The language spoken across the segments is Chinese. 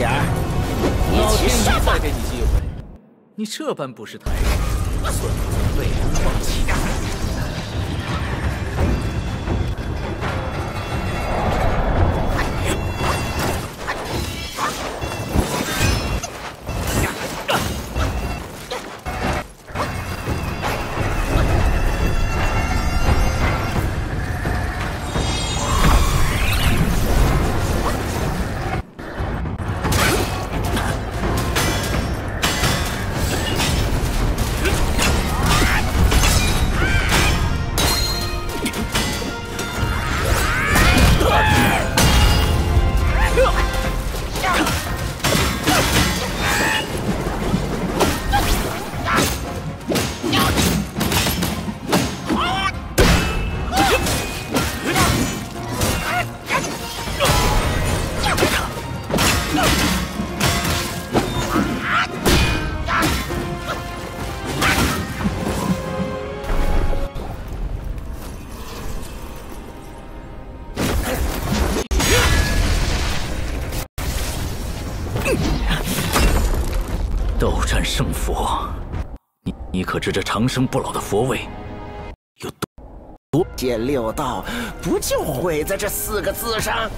点儿，老天爷再！给你机会，你这般不识抬举，算不得被人放弃？圣佛，你你可知这长生不老的佛位有多？见六道不就毁在这四个字上？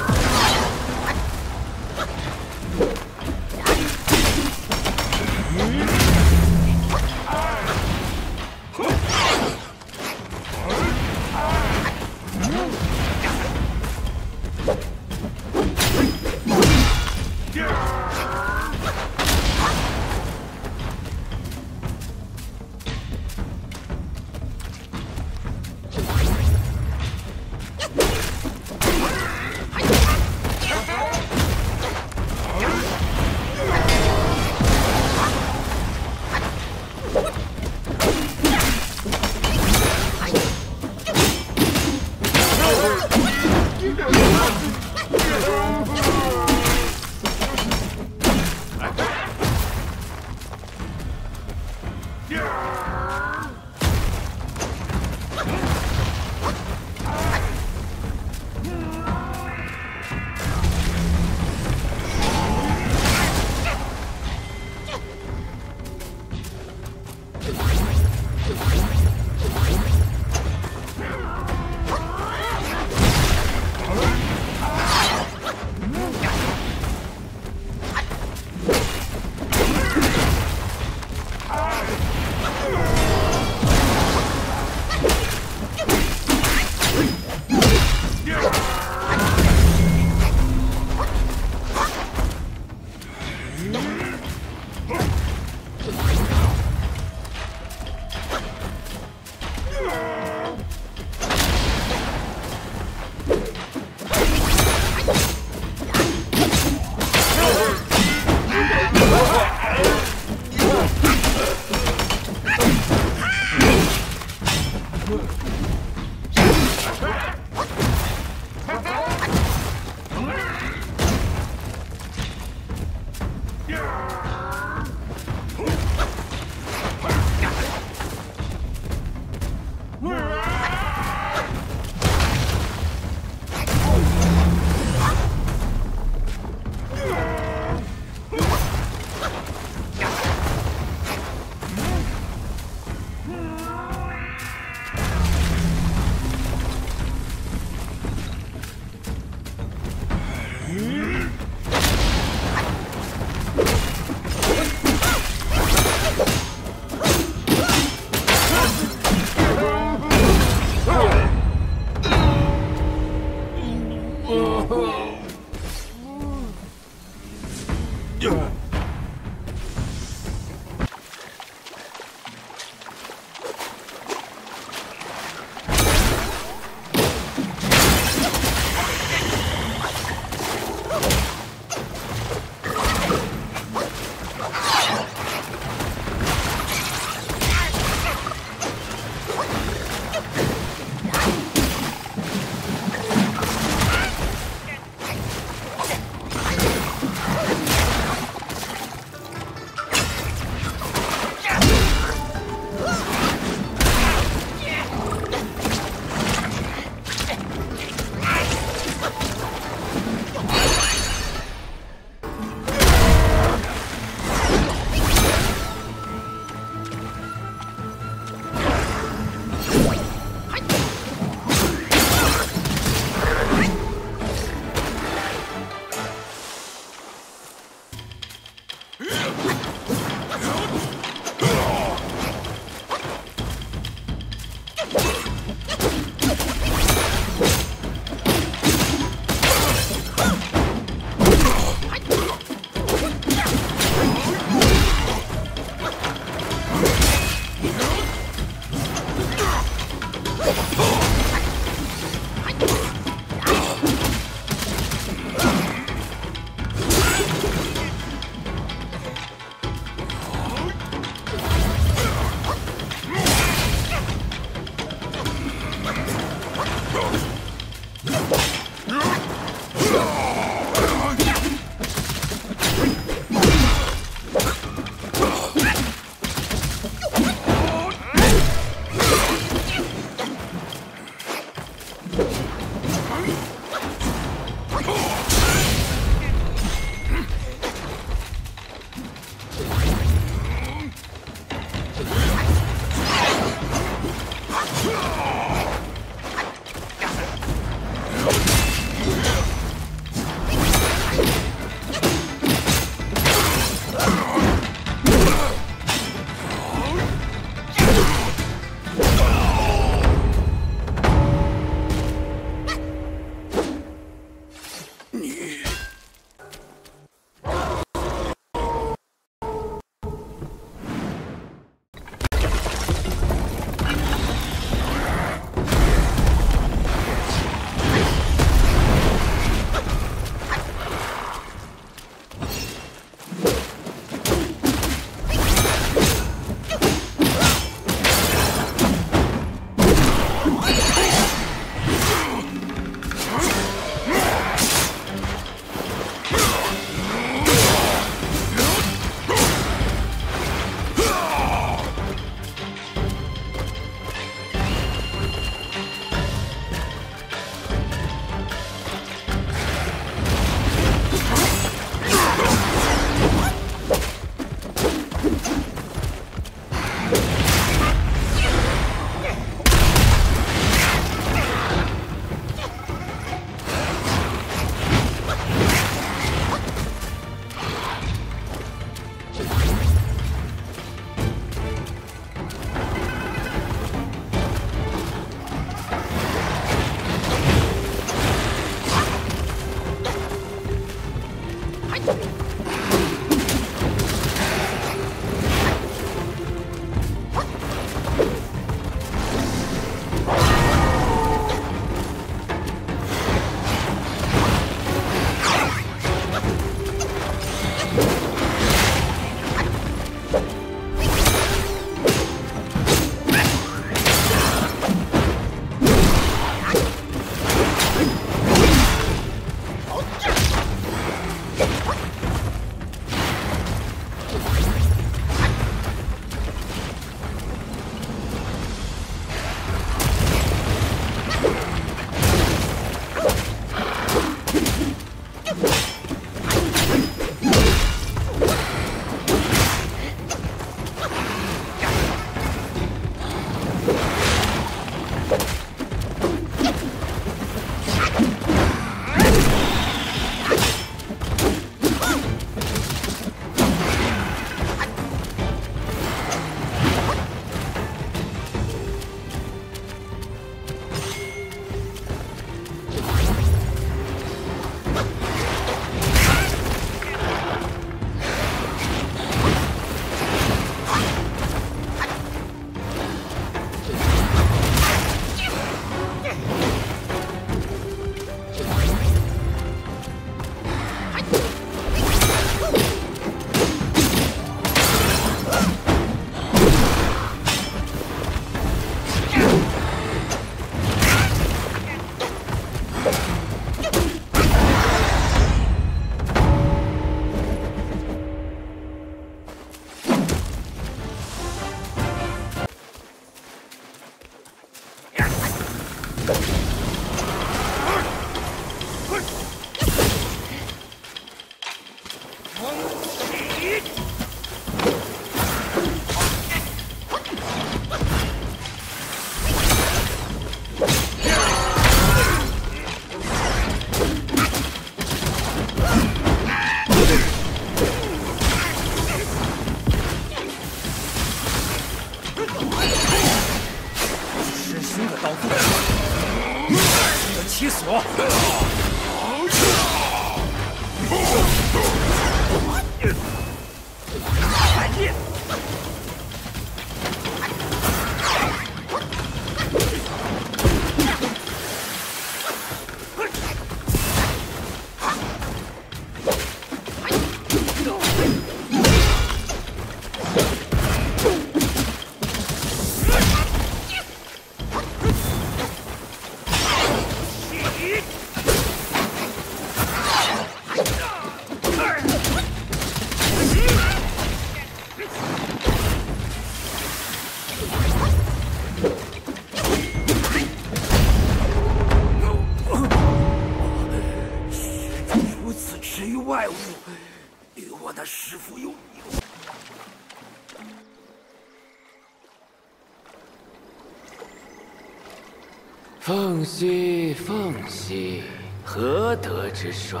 凤兮凤兮，何德之衰？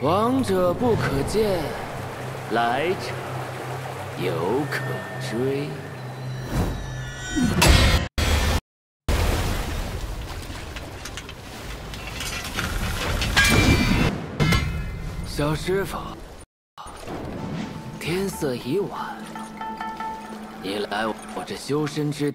往者不可见，来者犹可追。小师傅，天色已晚，你来我这修身之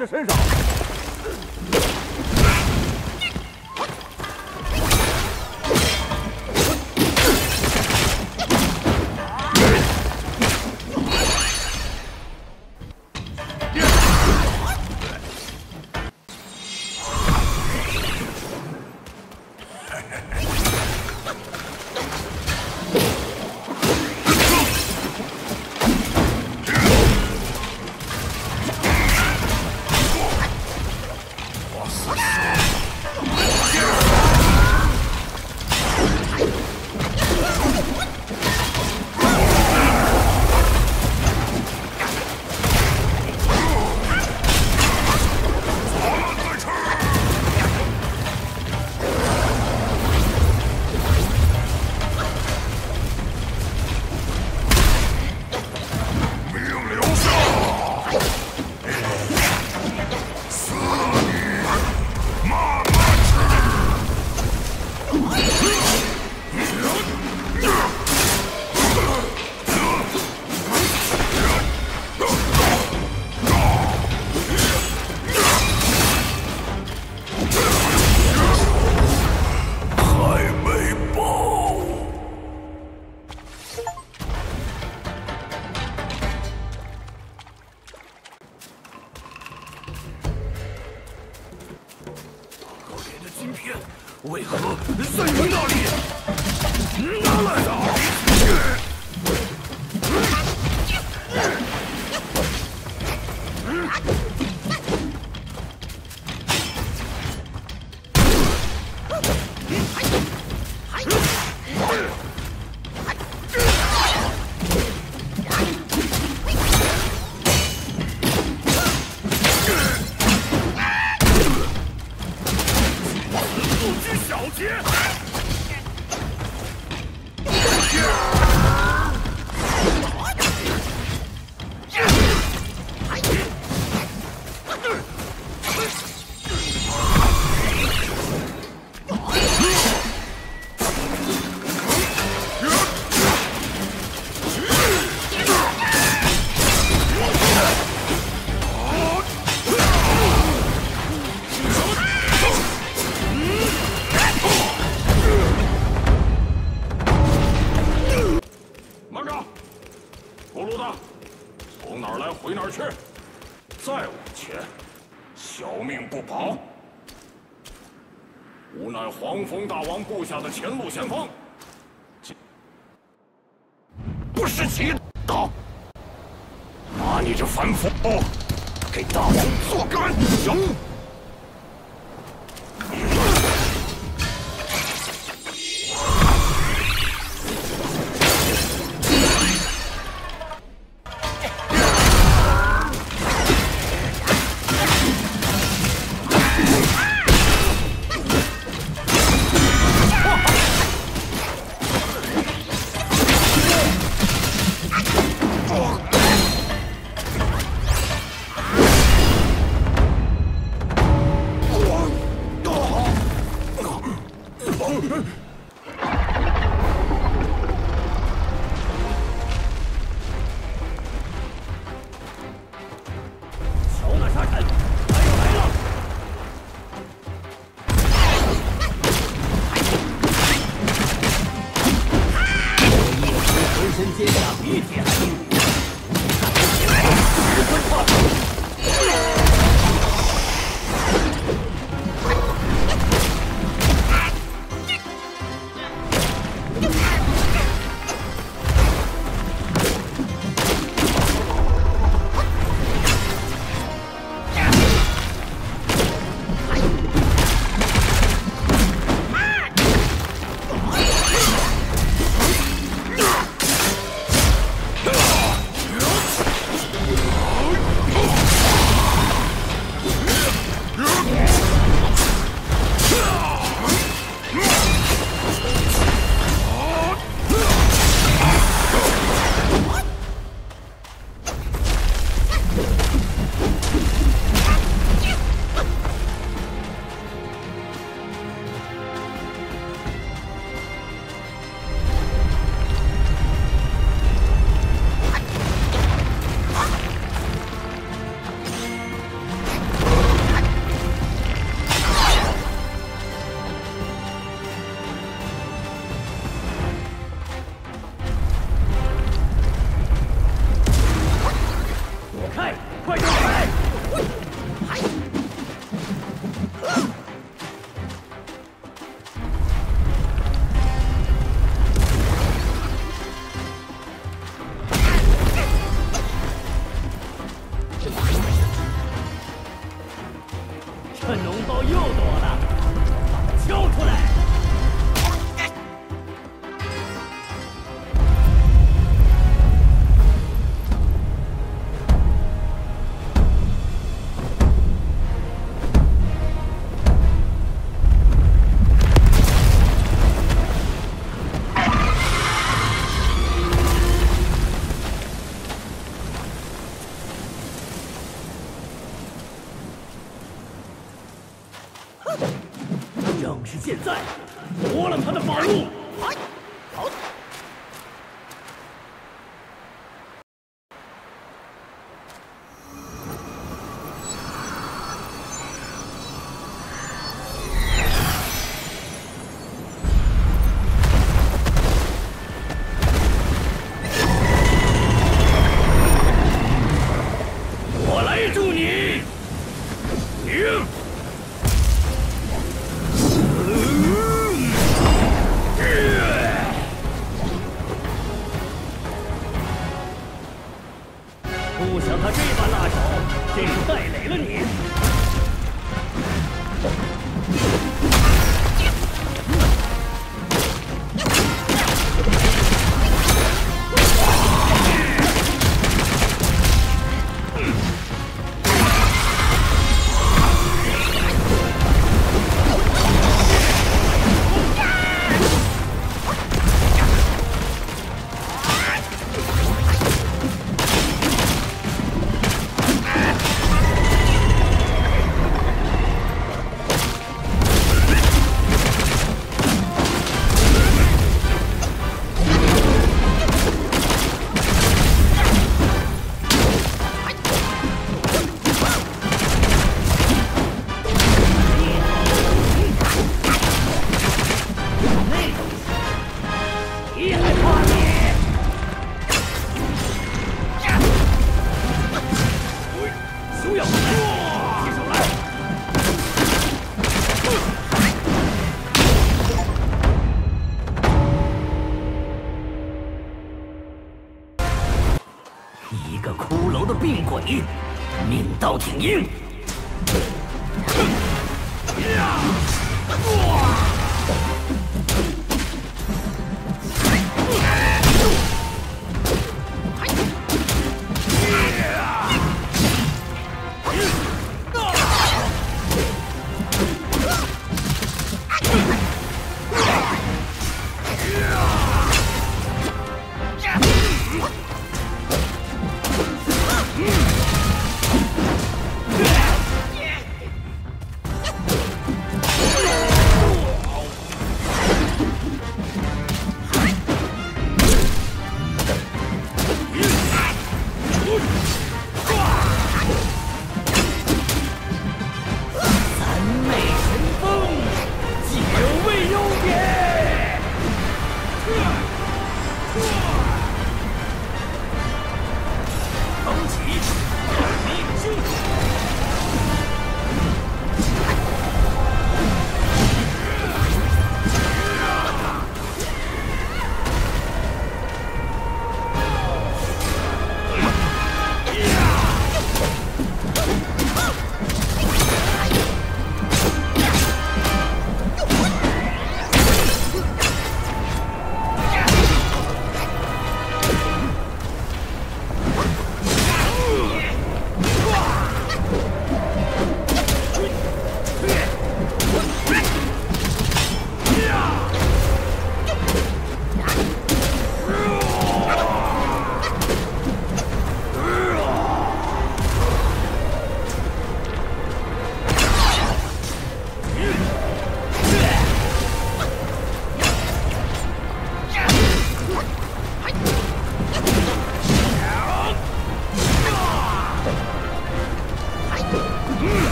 这身上旋风，这，不识祈祷，拿你这凡夫给大王做干！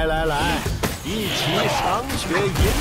来来来，一起赏雪吟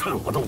趁我的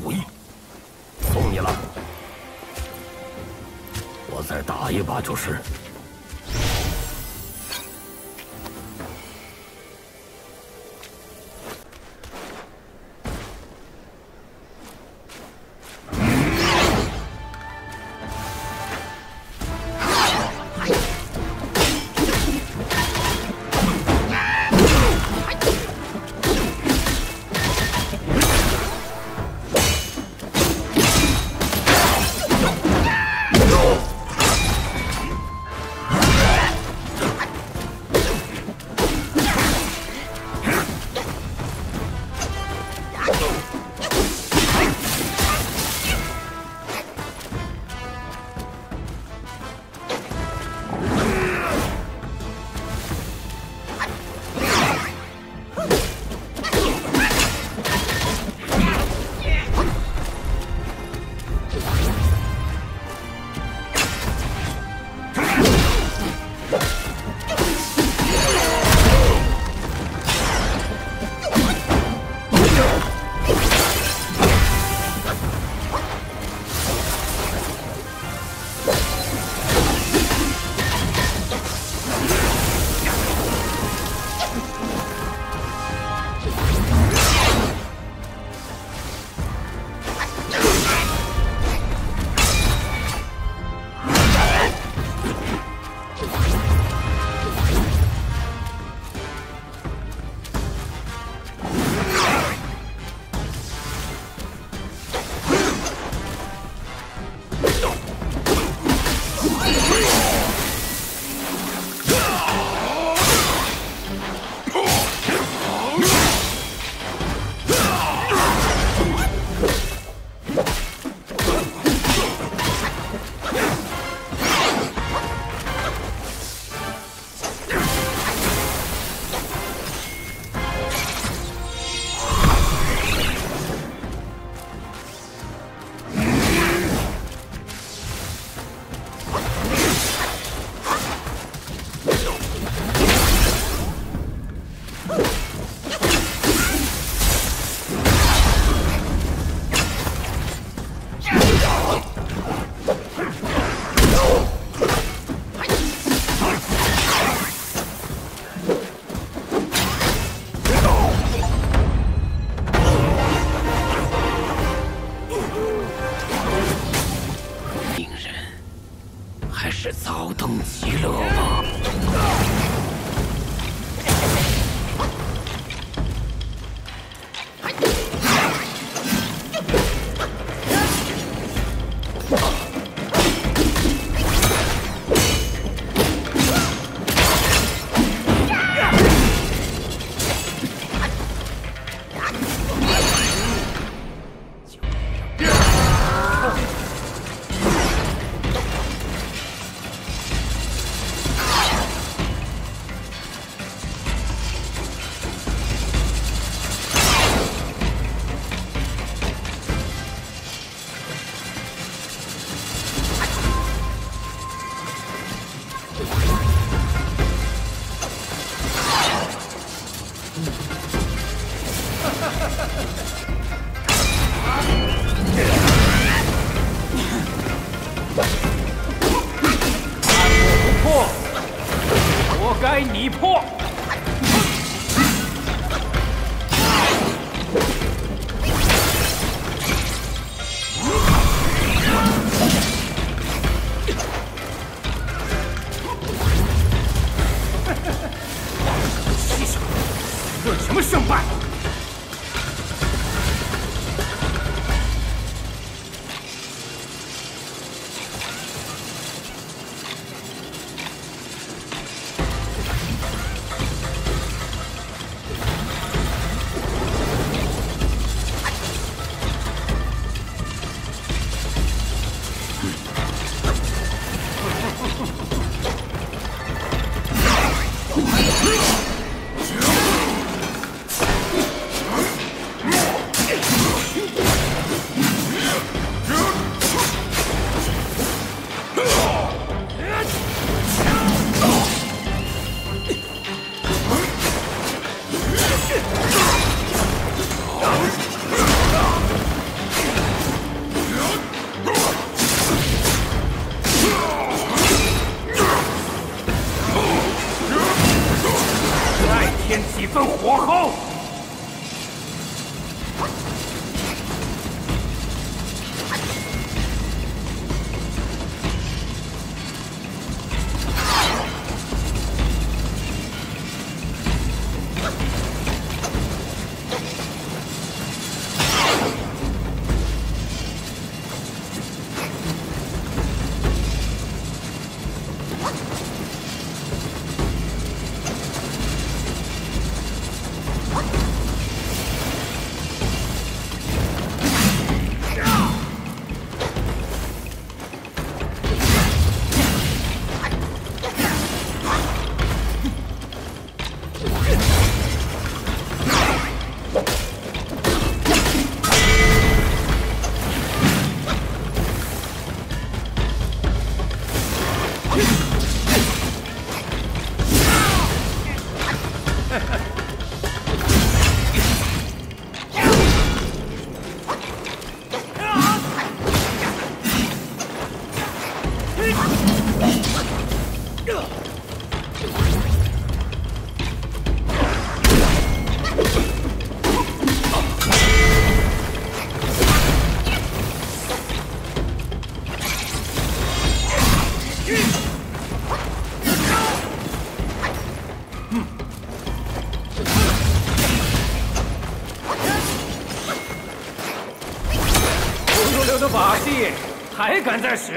敢再使？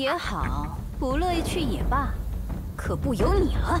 也好，不乐意去也罢，可不由你了。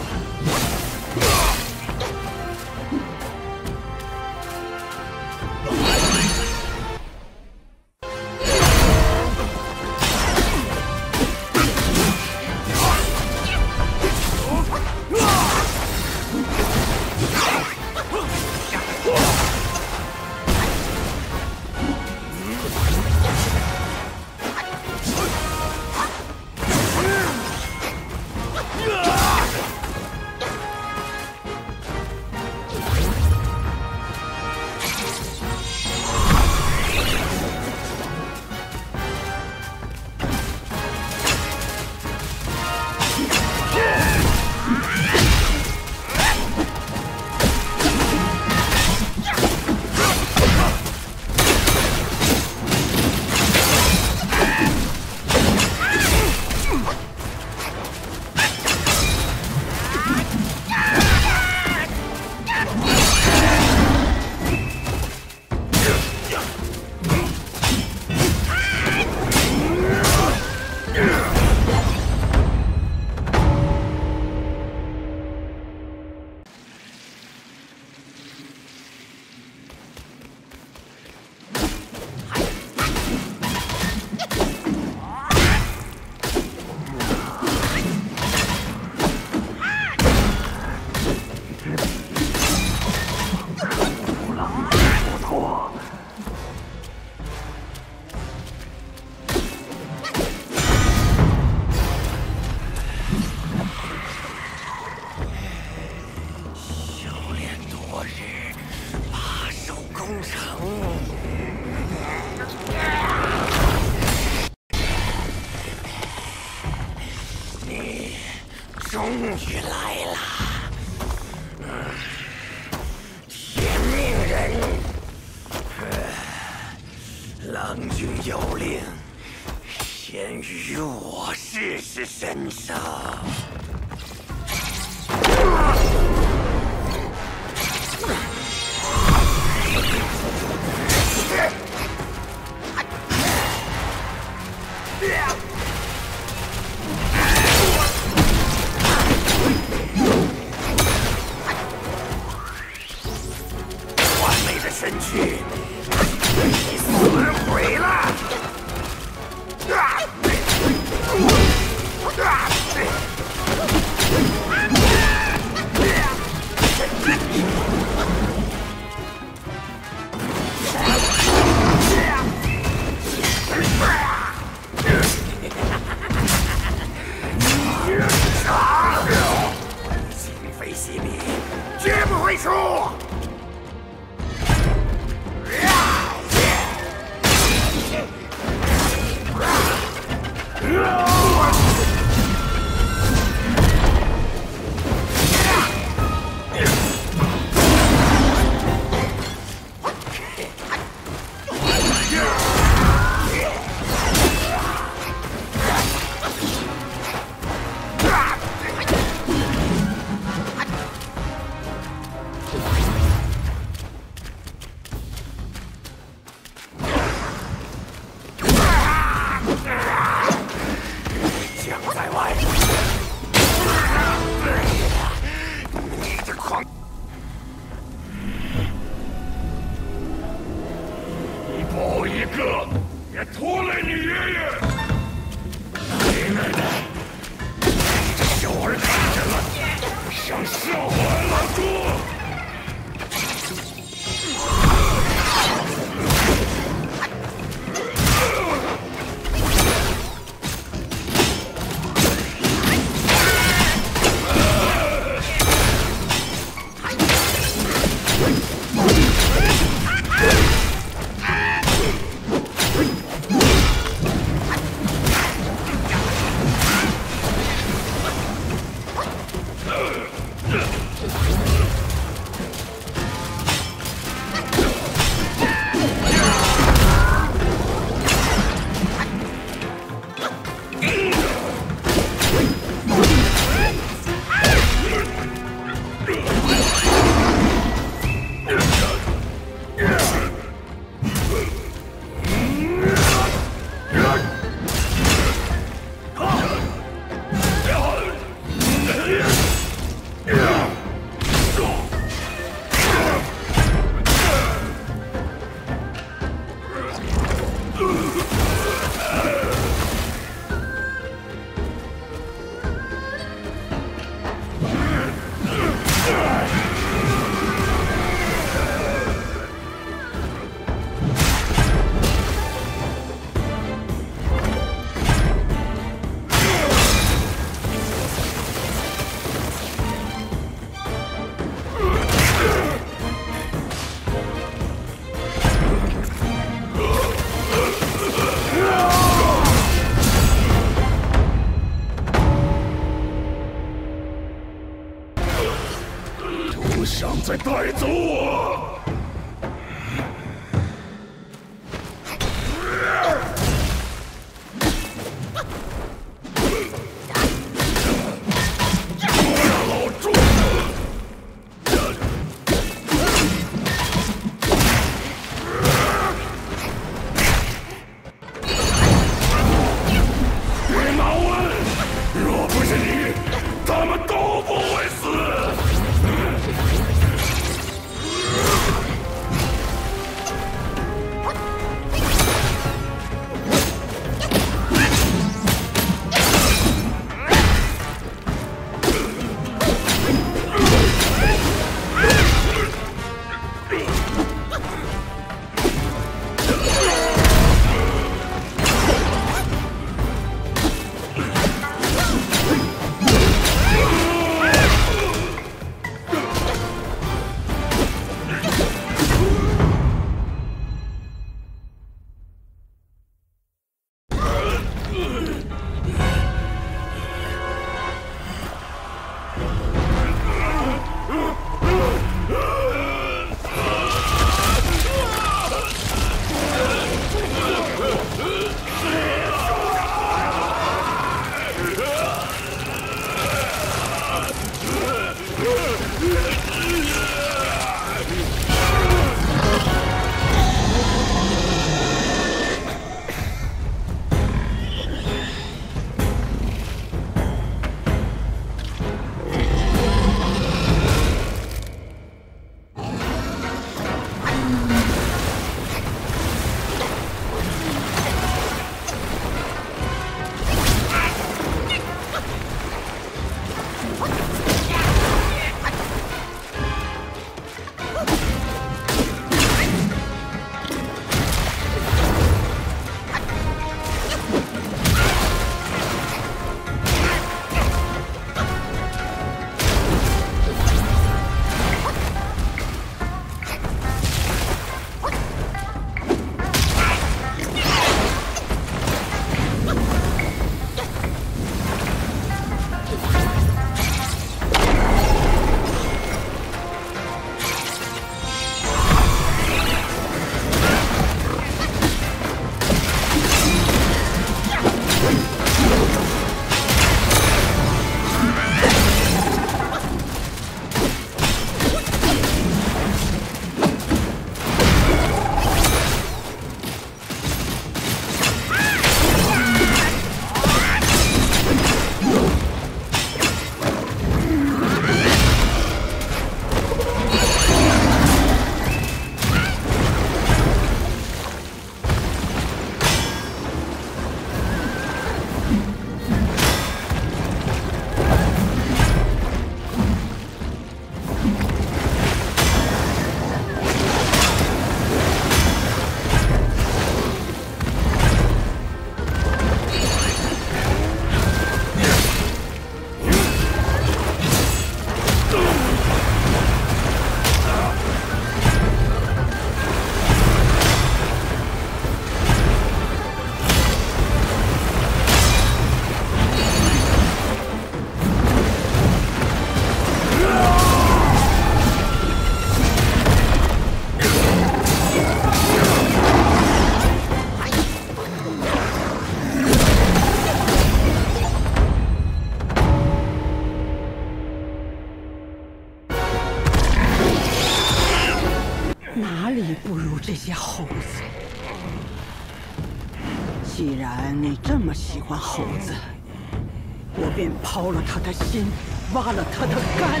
便抛了他的心挖了他的肝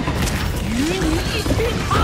与你一起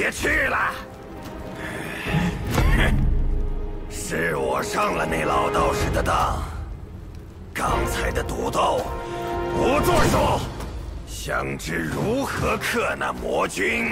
别去了。是我上了那老道士的当，刚才的赌斗不作数，想知如何克那魔君。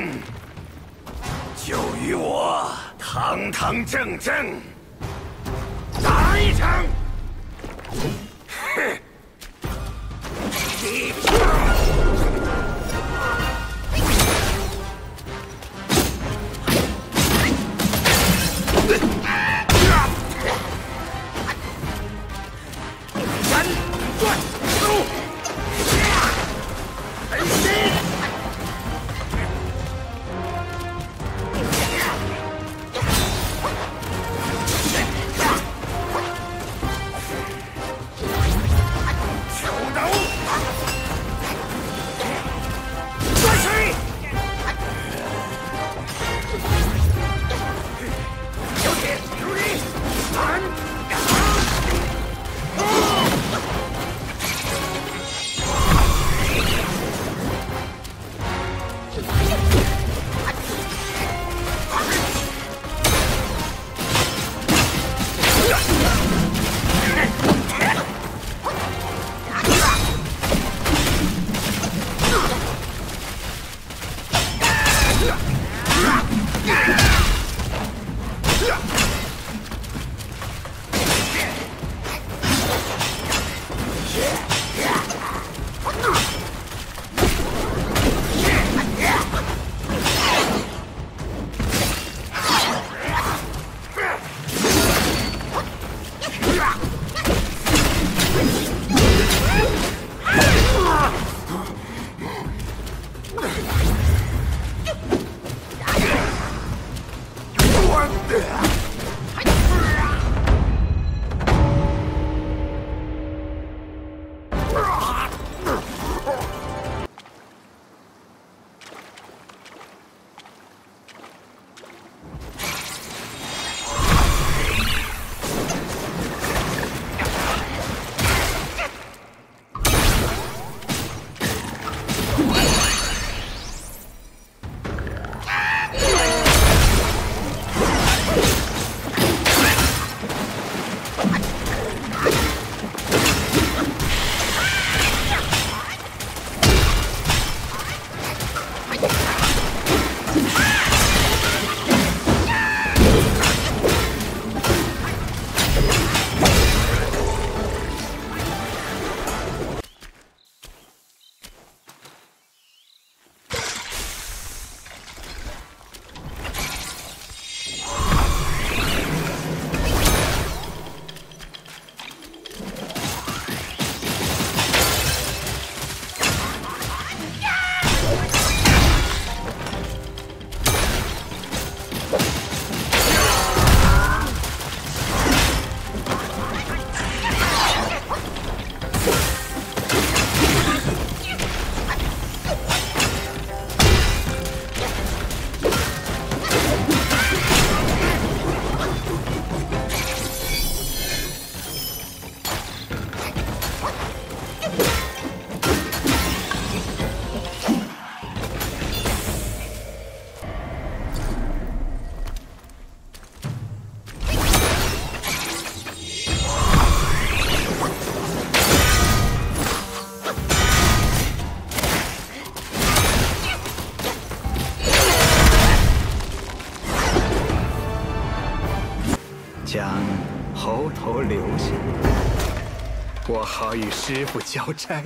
师傅交差。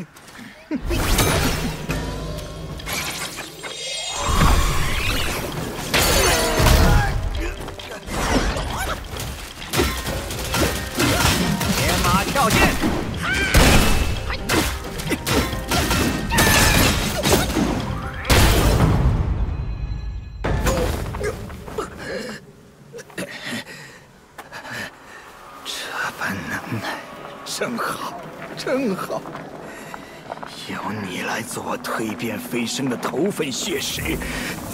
飞升的头份血石，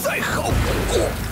再好不过。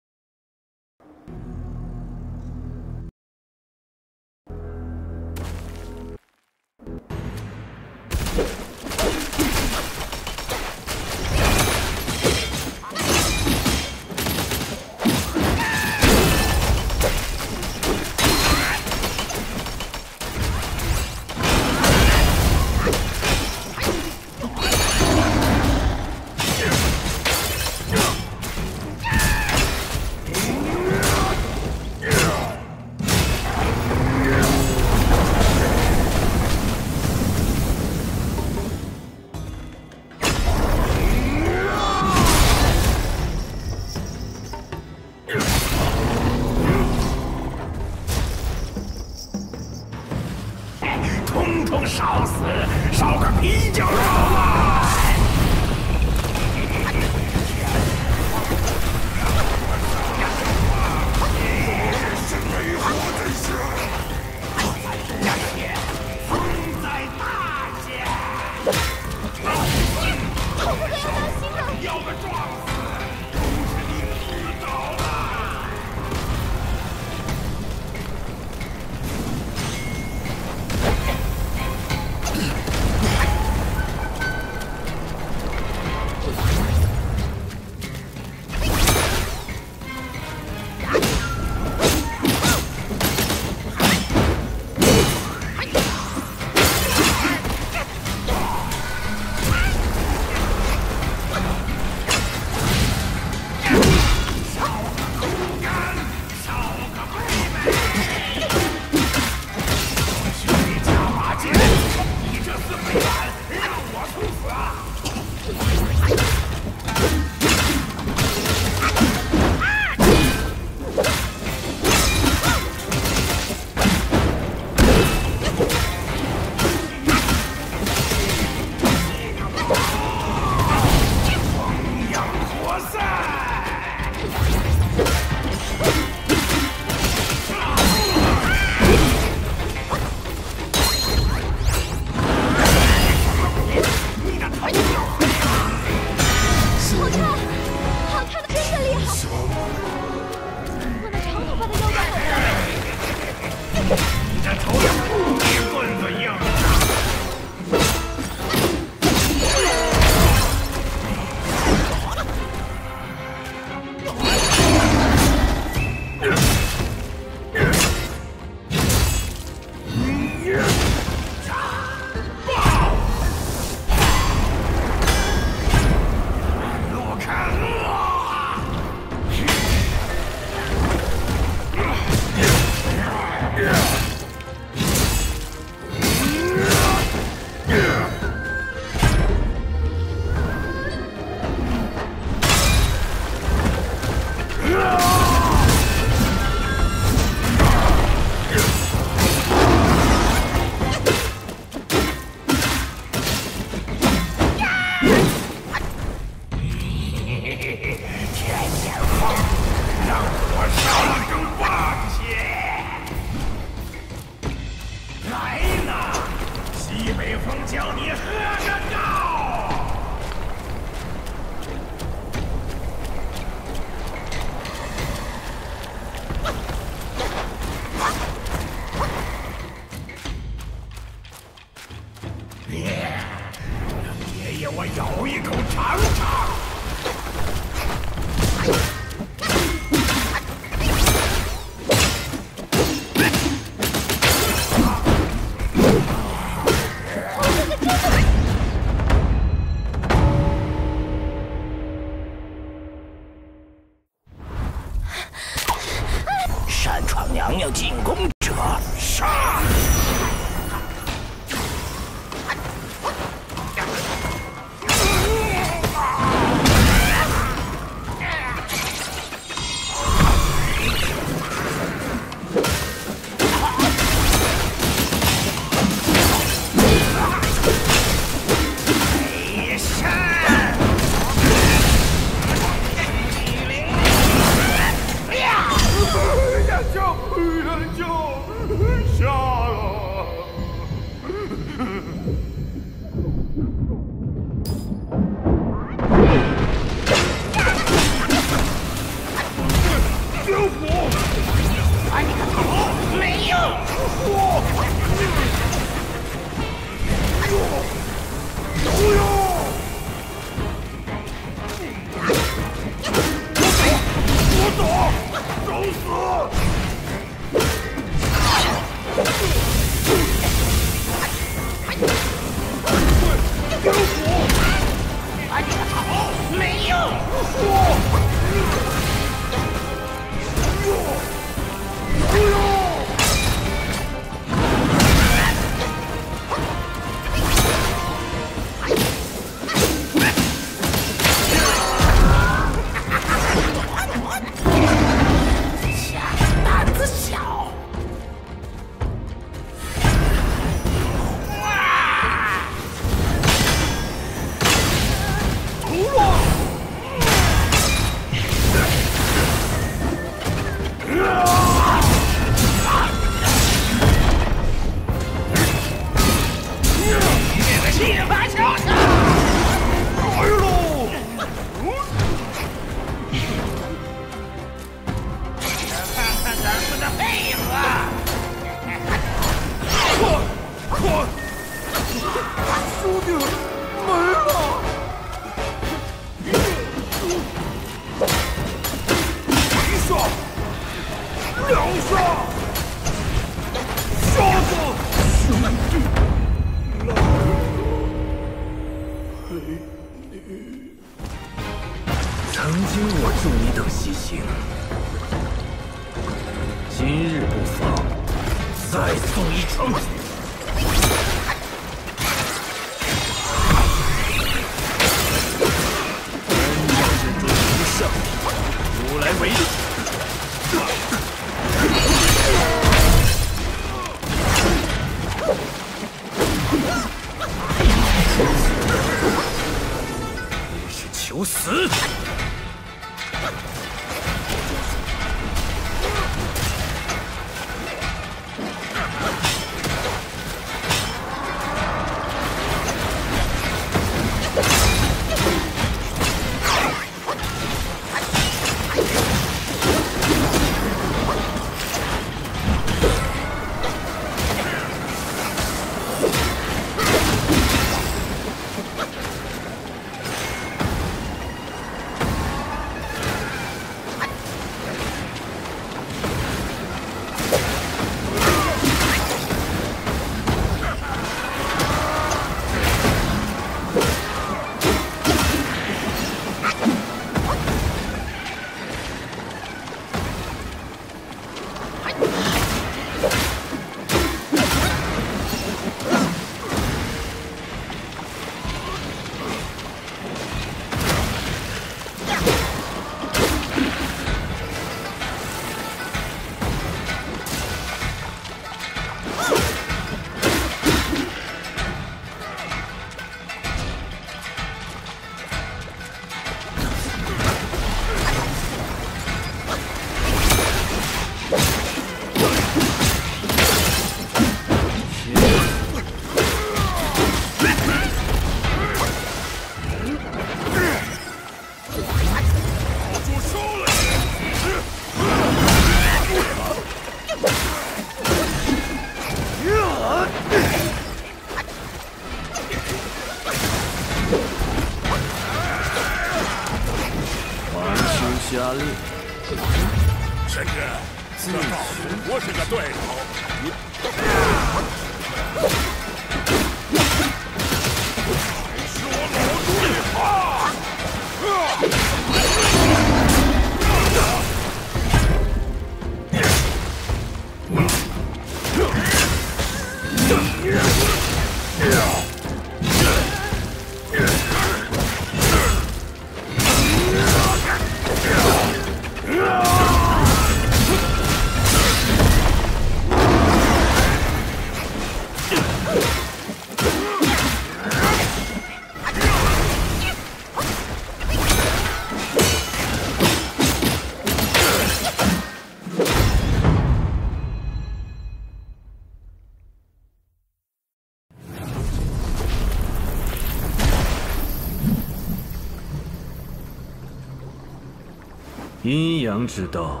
阴阳之道，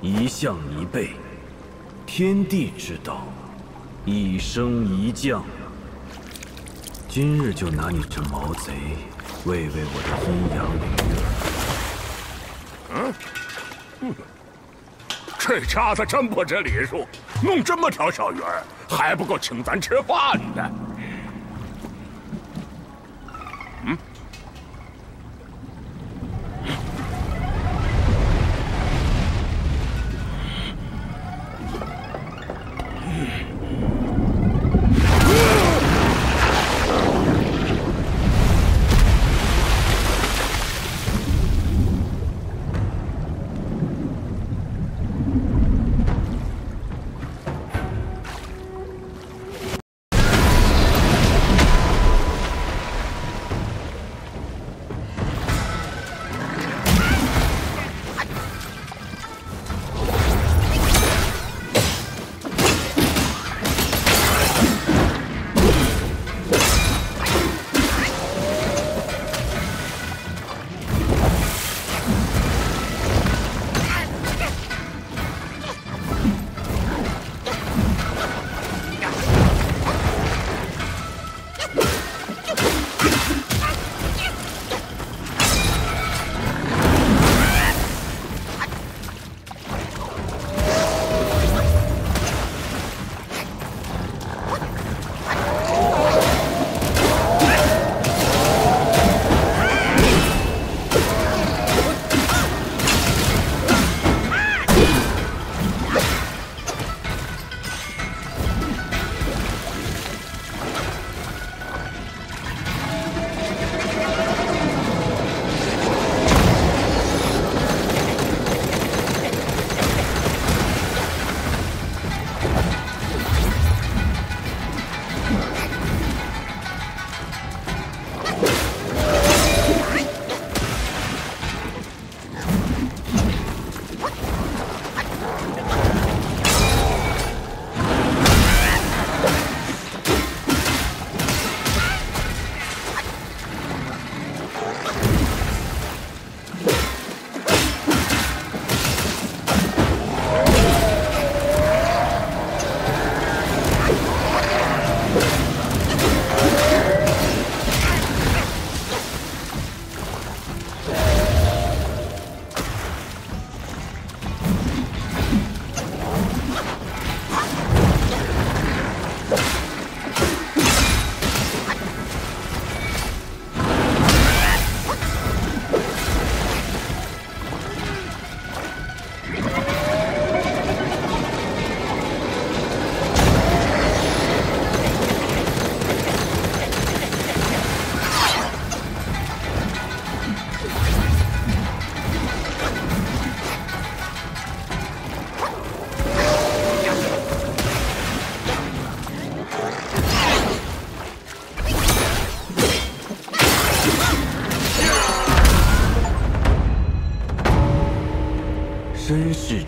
一向一备；天地之道，一升一降。今日就拿你这毛贼，喂喂我的阴阳鱼儿。嗯，这家子真不知礼数，弄这么条小鱼儿，还不够请咱吃饭的。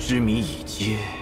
之谜已揭。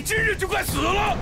你今日就快死了！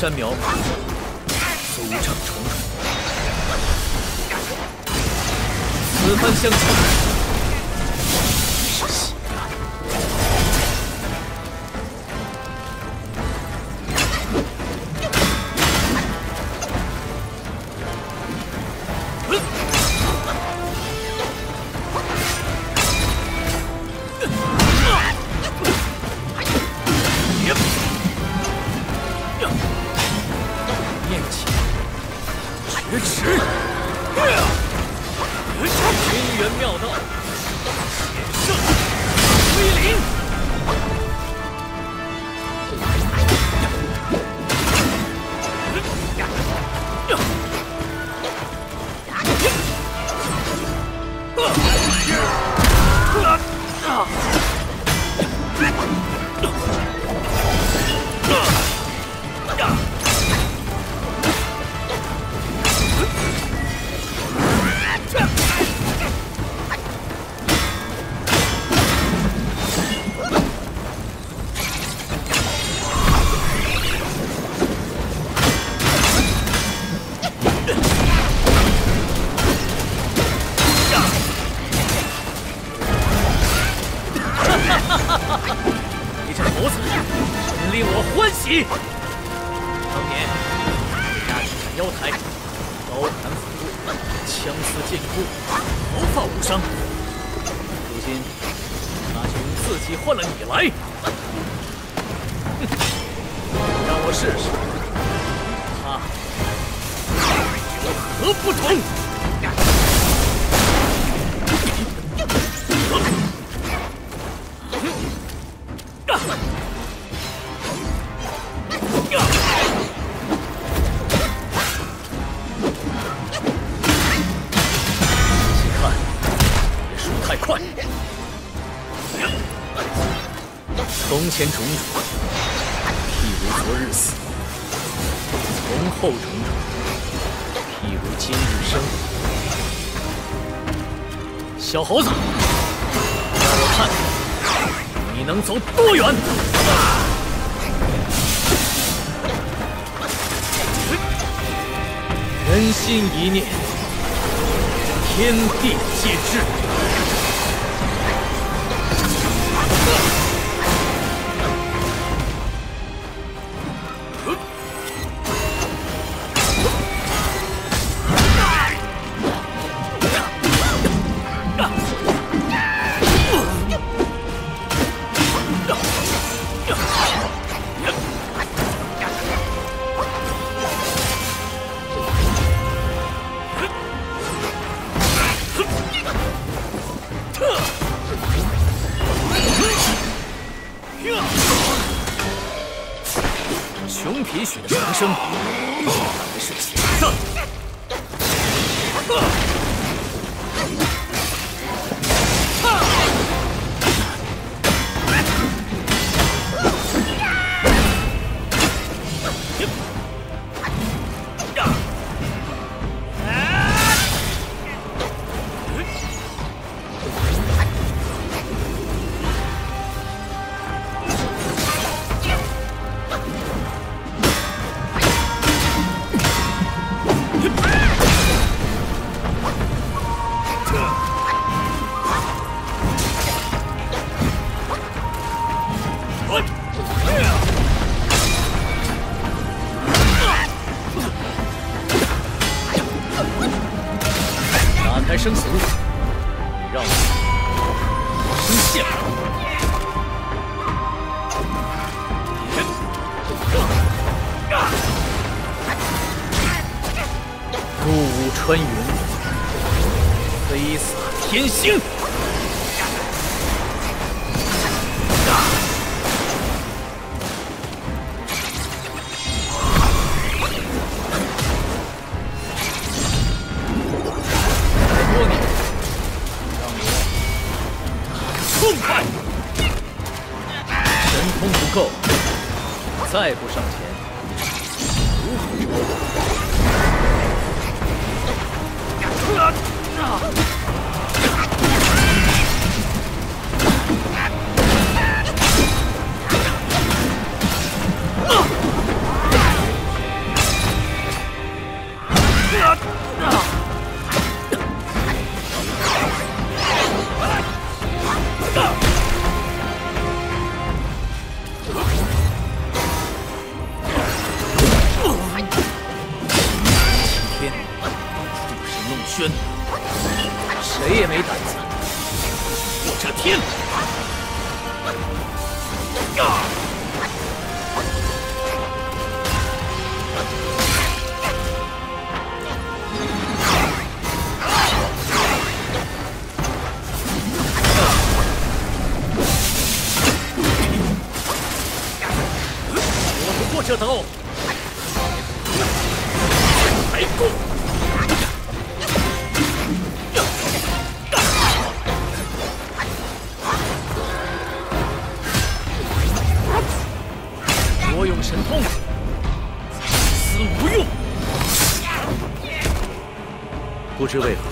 山苗苗独重重。此番相见心一念天地皆知。知为何，